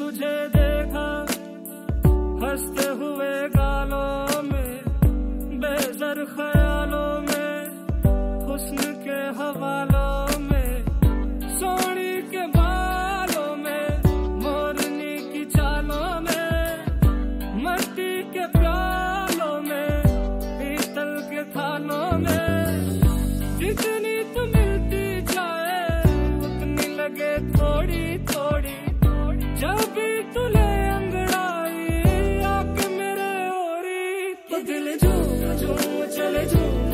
तुझे देखा, हँसते हुए गालों में, बेजर ख्यालों में, हुस्न के हवालों में, सोनी के बालों में, मोरनी की चालों में, मट्टी के प्यालों में, पीतल के थालों में। जितनी तुम मिलती जाए, उतनी लगे थोड़ी थोड़ी दिल झूम झूम चले झूम